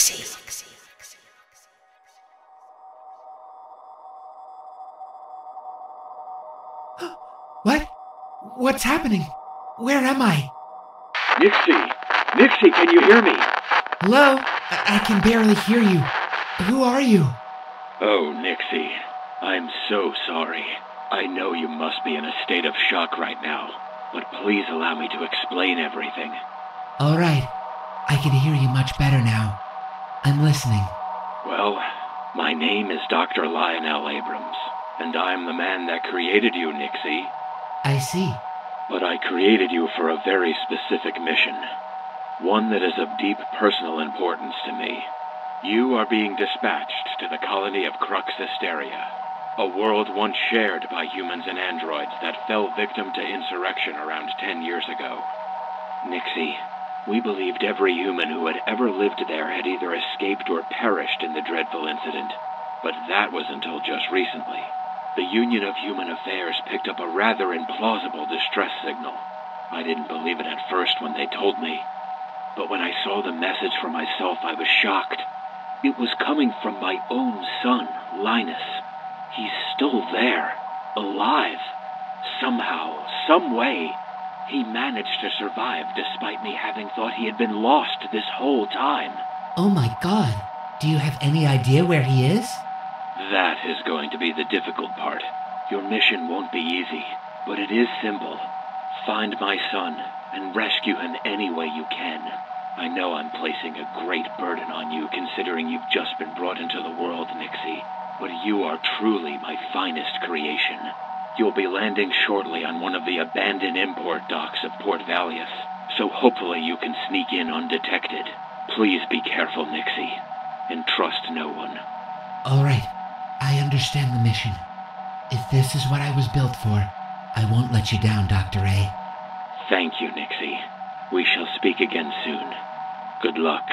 Nixie. What? What's happening? Where am I? Nixie! Nixie, can you hear me? Hello? I, I can barely hear you. Who are you? Oh, Nixie. I'm so sorry. I know you must be in a state of shock right now, but please allow me to explain everything. All right. I can hear you much better now. I'm listening. Well, my name is Dr. Lionel Abrams, and I'm the man that created you, Nixie. I see. But I created you for a very specific mission. One that is of deep personal importance to me. You are being dispatched to the colony of Crux Hysteria, a world once shared by humans and androids that fell victim to insurrection around 10 years ago. Nixie, we believed every human who had ever lived there had either escaped or perished in the dreadful incident. But that was until just recently. The Union of Human Affairs picked up a rather implausible distress signal. I didn't believe it at first when they told me. But when I saw the message for myself, I was shocked. It was coming from my own son, Linus. He's still there, alive. Somehow, some way, he managed to survive despite me having thought he had been lost this whole time. Oh my god. Do you have any idea where he is? That is going to be the difficult part. Your mission won't be easy, but it is simple. Find my son and rescue him any way you can. I know I'm placing a great burden on you considering you've just been brought into the world, Nixie, but you are truly my finest creation. You'll be landing shortly on one of the abandoned import docks of Port Valius, so hopefully you can sneak in undetected. Please be careful, Nixie, and trust no one. All right. I understand the mission. If this is what I was built for, I won't let you down, Dr. A. Thank you, Nixie. We shall speak again soon. Good luck.